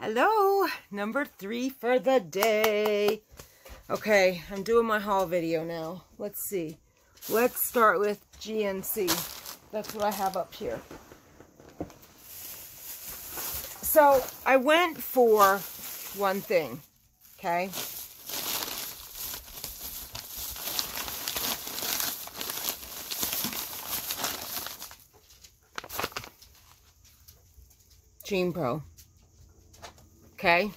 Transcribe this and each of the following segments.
Hello, number three for the day. Okay, I'm doing my haul video now. Let's see. Let's start with GNC. That's what I have up here. So, I went for one thing, okay? Gene Pro. Okay?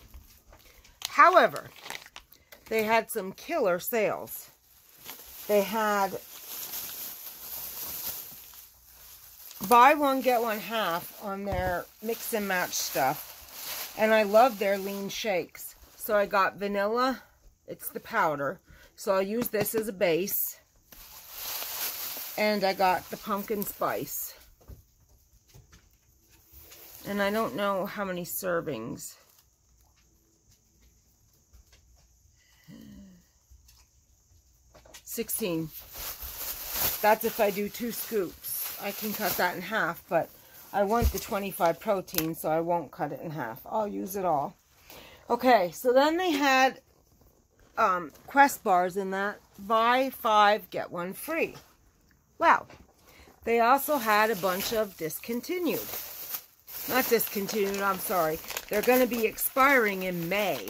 However, they had some killer sales. They had buy one, get one half on their mix and match stuff. And I love their lean shakes. So I got vanilla. It's the powder. So I'll use this as a base. And I got the pumpkin spice. And I don't know how many servings. 16. That's if I do two scoops. I can cut that in half, but I want the 25 protein, so I won't cut it in half. I'll use it all. Okay, so then they had um, Quest bars in that. Buy five, get one free. Wow. They also had a bunch of discontinued. Not discontinued, I'm sorry. They're going to be expiring in May.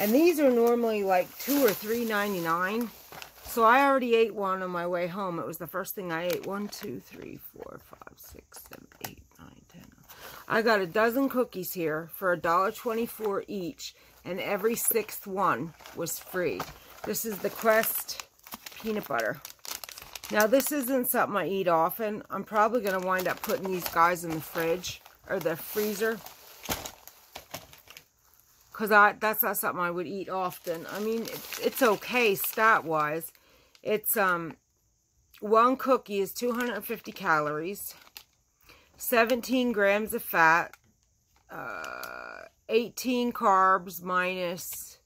And these are normally like two or three ninety nine. So I already ate one on my way home. It was the first thing I ate. One, two, three, four, five, six, seven, eight, nine, ten. I got a dozen cookies here for a dollar twenty-four each, and every sixth one was free. This is the Quest peanut butter. Now, this isn't something I eat often. I'm probably going to wind up putting these guys in the fridge or the freezer because I that's not something I would eat often. I mean, it's, it's okay stat-wise. It's um one cookie is 250 calories, 17 grams of fat, uh, 18 carbs minus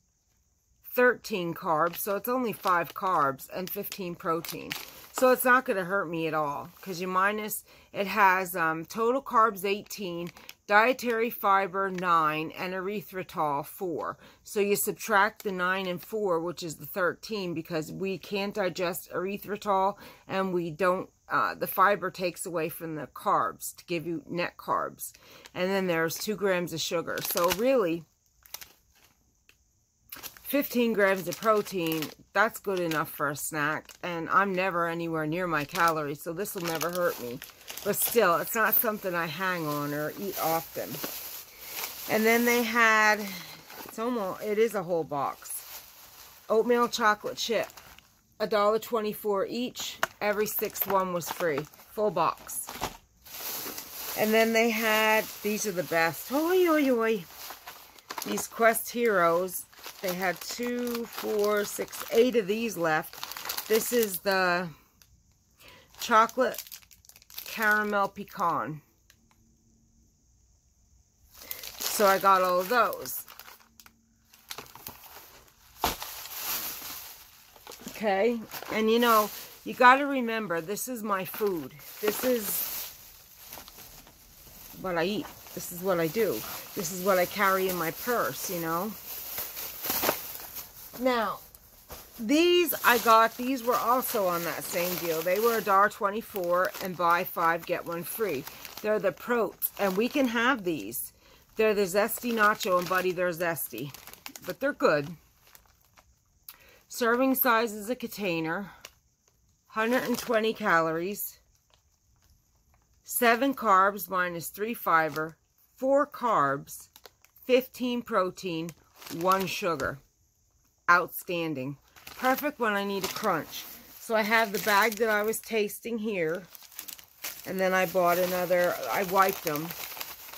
13 carbs, so it's only 5 carbs and 15 protein. So it's not going to hurt me at all because you minus, it has um, total carbs 18, dietary fiber 9, and erythritol 4. So you subtract the 9 and 4, which is the 13, because we can't digest erythritol and we don't, uh, the fiber takes away from the carbs to give you net carbs. And then there's 2 grams of sugar. So really, 15 grams of protein, that's good enough for a snack. And I'm never anywhere near my calories, so this will never hurt me. But still, it's not something I hang on or eat often. And then they had, it's almost, it is a whole box. Oatmeal chocolate chip. a dollar twenty-four each. Every sixth one was free. Full box. And then they had, these are the best. Oi, oi, oi. These Quest Heroes they had two, four, six, eight of these left. This is the chocolate caramel pecan. So I got all of those. Okay, and you know, you got to remember, this is my food. This is what I eat. This is what I do. This is what I carry in my purse, you know. Now, these I got, these were also on that same deal. They were $1.24 and buy five, get one free. They're the Proats, and we can have these. They're the Zesty Nacho, and Buddy, they're Zesty. But they're good. Serving size is a container. 120 calories. 7 carbs minus 3 fiber. 4 carbs. 15 protein. 1 sugar outstanding. Perfect when I need a crunch. So I have the bag that I was tasting here. And then I bought another, I wiped them.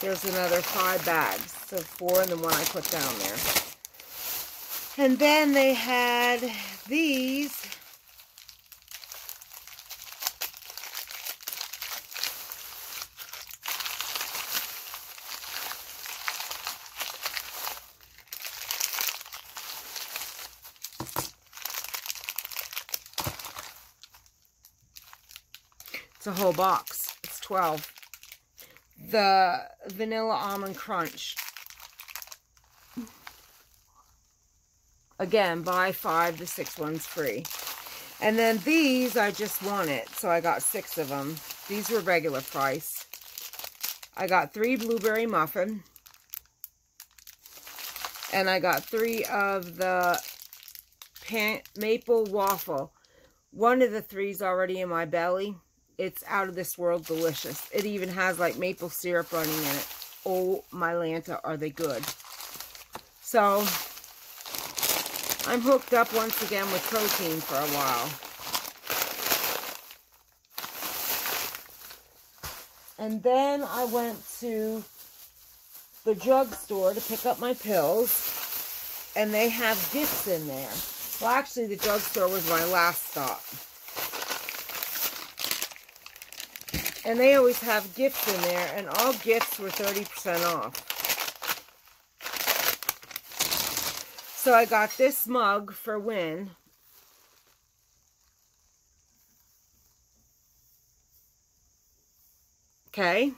There's another five bags. So four and the one I put down there. And then they had these It's a whole box. It's 12. the Vanilla Almond Crunch. Again, buy five, the six ones free. And then these, I just wanted, so I got six of them. These were regular price. I got three blueberry muffin. And I got three of the maple waffle. One of the three's already in my belly. It's out of this world delicious. It even has like maple syrup running in it. Oh my Lanta, are they good. So, I'm hooked up once again with protein for a while. And then I went to the drugstore to pick up my pills. And they have gifts in there. Well, actually, the drugstore was my last stop. And they always have gifts in there, and all gifts were 30% off. So I got this mug for Win. Okay.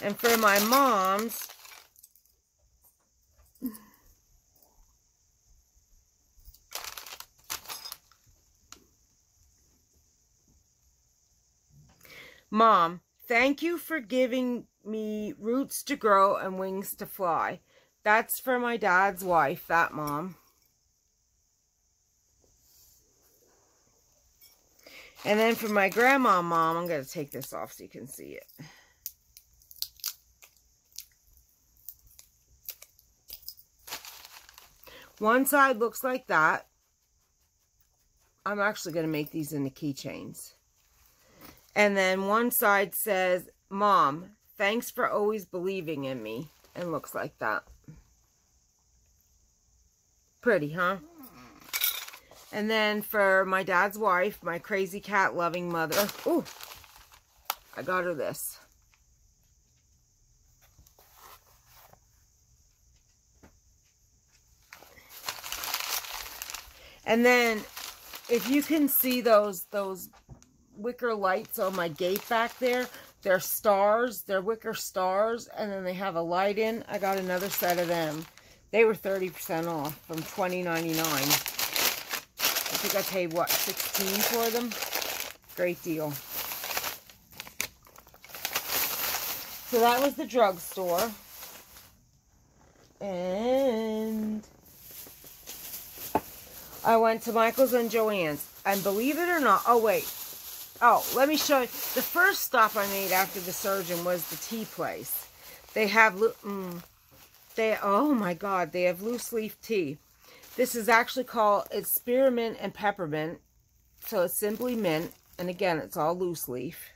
And for my mom's, Mom, thank you for giving me roots to grow and wings to fly. That's for my dad's wife, that mom. And then for my grandma mom, I'm going to take this off so you can see it. One side looks like that. I'm actually going to make these into keychains. And then one side says, Mom, thanks for always believing in me. And looks like that. Pretty, huh? And then for my dad's wife, my crazy cat loving mother. Oh, I got her this. And then if you can see those those wicker lights on my gate back there. They're stars. They're wicker stars. And then they have a light in. I got another set of them. They were 30% off from $20.99. I think I paid, what, 16 for them? Great deal. So that was the drugstore. And I went to Michael's and Joann's. And believe it or not, oh wait, Oh, let me show you. The first stop I made after the surgeon was the tea place. They have, mm, they, oh my God, they have loose leaf tea. This is actually called, it's spearmint and peppermint. So it's simply mint. And again, it's all loose leaf.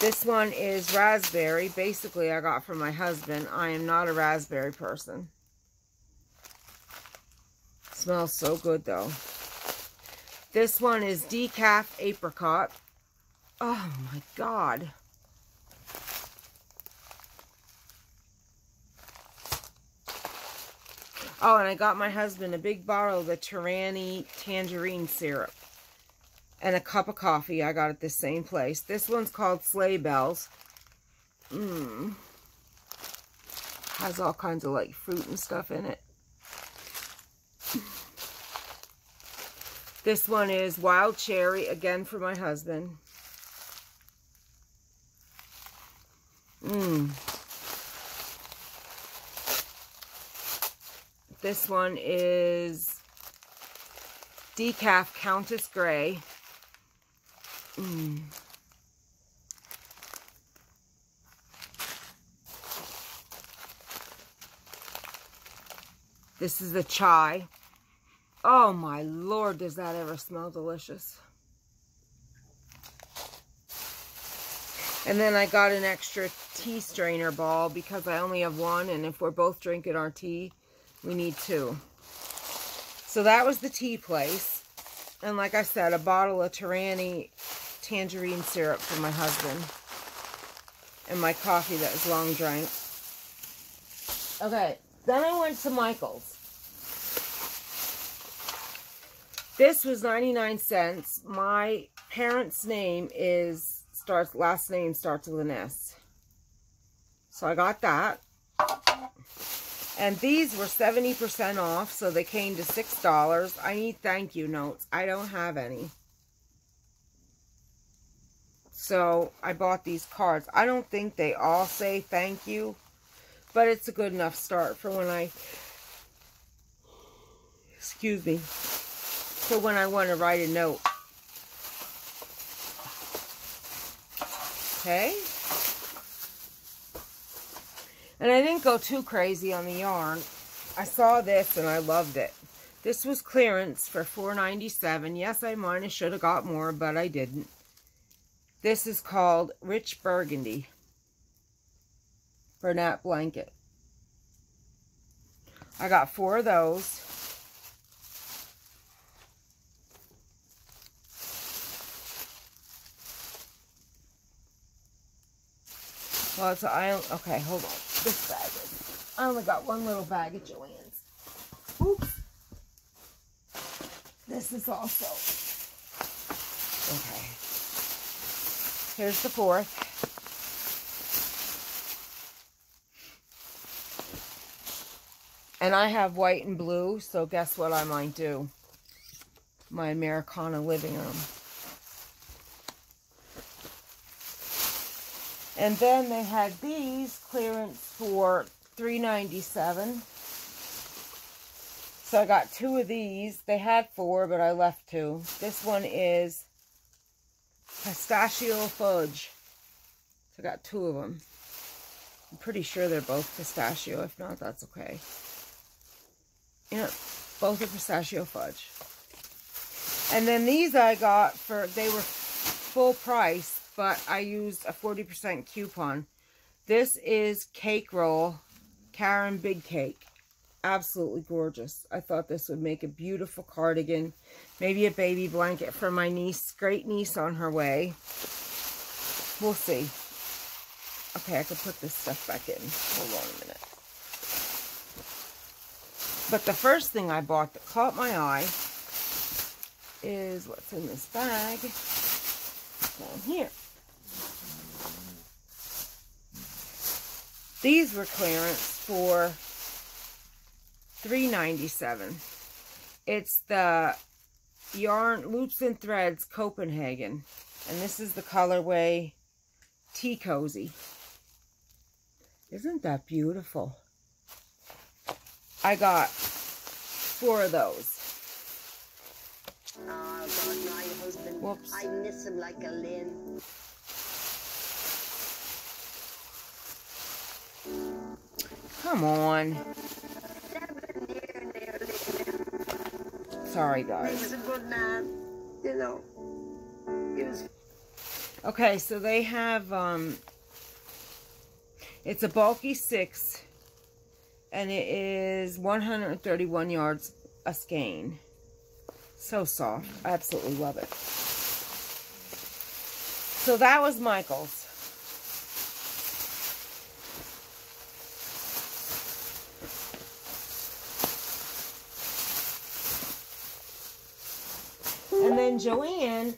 This one is raspberry. Basically, I got from my husband. I am not a raspberry person. Smells so good, though. This one is decaf apricot. Oh my God. Oh, and I got my husband a big bottle of the Torani tangerine syrup. And a cup of coffee. I got at the same place. This one's called Sleigh Bells. Mmm. Has all kinds of like fruit and stuff in it. This one is Wild Cherry, again for my husband. Mmm. This one is Decaf Countess Gray. Mmm. This is the chai. Oh my lord, does that ever smell delicious. And then I got an extra tea strainer ball because I only have one. And if we're both drinking our tea, we need two. So that was the tea place. And like I said, a bottle of Torani tangerine syrup for my husband. And my coffee that was long drank. Okay, then I went to Michael's. This was 99 cents. My parents' name is, starts, last name starts with an S. So I got that. And these were 70% off, so they came to $6. I need thank you notes. I don't have any. So I bought these cards. I don't think they all say thank you, but it's a good enough start for when I, excuse me, for when I want to write a note. Okay. And I didn't go too crazy on the yarn. I saw this and I loved it. This was clearance for $4.97. Yes, I might have should have got more, but I didn't. This is called Rich Burgundy. Bernat Blanket. I got four of those. Well, it's, I, okay, hold on. This bag is, I only got one little bag of Joann's. Oops. This is also, okay. Here's the fourth. And I have white and blue, so guess what I might do? My Americana living room. And then they had these clearance for $3.97. So I got two of these. They had four, but I left two. This one is pistachio fudge. So I got two of them. I'm pretty sure they're both pistachio. If not, that's okay. Yeah, both are pistachio fudge. And then these I got for, they were full price but I used a 40% coupon. This is Cake Roll, Caron Big Cake. Absolutely gorgeous. I thought this would make a beautiful cardigan. Maybe a baby blanket for my niece, great niece on her way. We'll see. Okay, I could put this stuff back in. Hold on a minute. But the first thing I bought that caught my eye is what's in this bag down here. These were clearance for $3.97. It's the Yarn Loops and Threads Copenhagen. And this is the colorway Tea Cozy. Isn't that beautiful? I got four of those. Oh, God, my husband. Whoops. I miss him like a Lynn. Come on. Sorry, guys. You know. Okay, so they have, um, it's a bulky six, and it is 131 yards a skein. So soft. I absolutely love it. So that was Michael's. Then Joann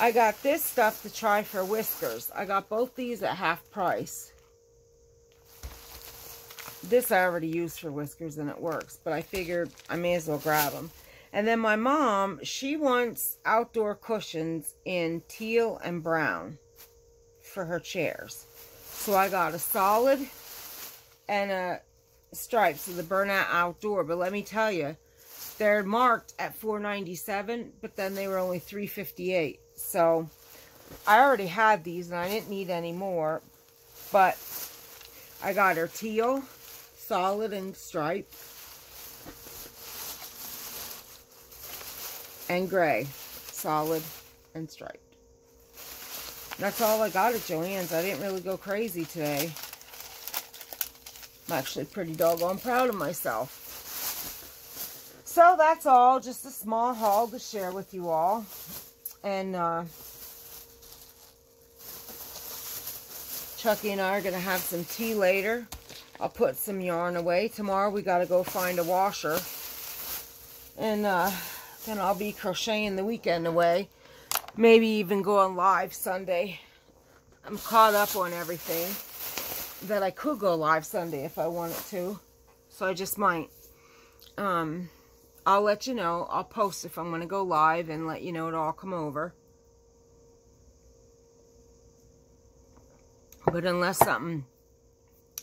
I got this stuff to try for whiskers. I got both these at half price. This I already used for whiskers and it works, but I figured I may as well grab them. And then my mom, she wants outdoor cushions in teal and brown for her chairs. So I got a solid and a stripes of the Bernat Outdoor. But let me tell you, they're marked at 4.97, but then they were only 3.58. So I already had these and I didn't need any more. But I got her teal, solid and striped. And gray, solid and striped. That's all I got at Joann's. I didn't really go crazy today. I'm actually pretty doggone proud of myself. So that's all. Just a small haul to share with you all. And uh, Chucky and I are going to have some tea later. I'll put some yarn away. Tomorrow we got to go find a washer. And uh, then I'll be crocheting the weekend away. Maybe even going live Sunday. I'm caught up on everything that I could go live Sunday if I wanted to. So I just might. Um, I'll let you know. I'll post if I'm going to go live and let you know it'll all come over. But unless something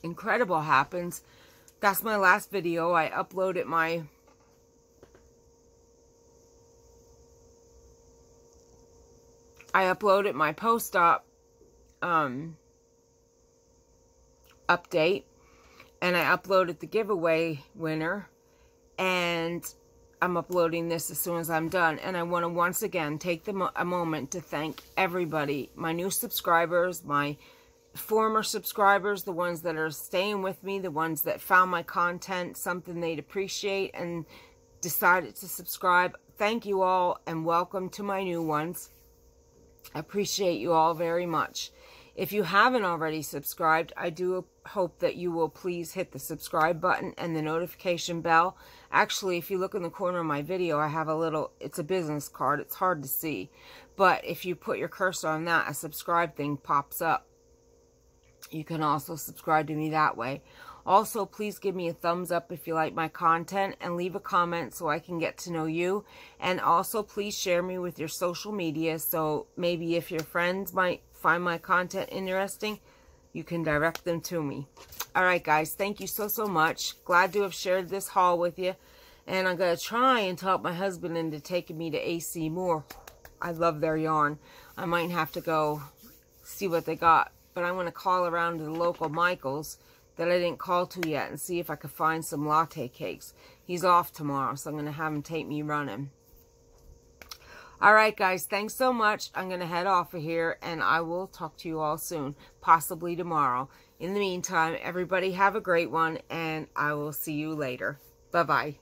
incredible happens, that's my last video. I uploaded my I uploaded my post-op um, update and I uploaded the giveaway winner and I'm uploading this as soon as I'm done. And I want to once again take the mo a moment to thank everybody, my new subscribers, my former subscribers, the ones that are staying with me, the ones that found my content something they'd appreciate and decided to subscribe. Thank you all and welcome to my new ones. I appreciate you all very much. If you haven't already subscribed, I do hope that you will please hit the subscribe button and the notification bell. Actually, if you look in the corner of my video, I have a little, it's a business card. It's hard to see. But if you put your cursor on that, a subscribe thing pops up. You can also subscribe to me that way. Also, please give me a thumbs up if you like my content and leave a comment so I can get to know you. And also, please share me with your social media so maybe if your friends might find my content interesting, you can direct them to me. Alright guys, thank you so, so much. Glad to have shared this haul with you. And I'm going to try and talk my husband into taking me to AC Moore. I love their yarn. I might have to go see what they got. But I'm going to call around to the local Michaels that I didn't call to yet and see if I could find some latte cakes. He's off tomorrow, so I'm going to have him take me running. All right, guys, thanks so much. I'm going to head off of here, and I will talk to you all soon, possibly tomorrow. In the meantime, everybody have a great one, and I will see you later. Bye-bye.